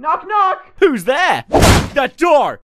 Knock, knock! Who's there? That door!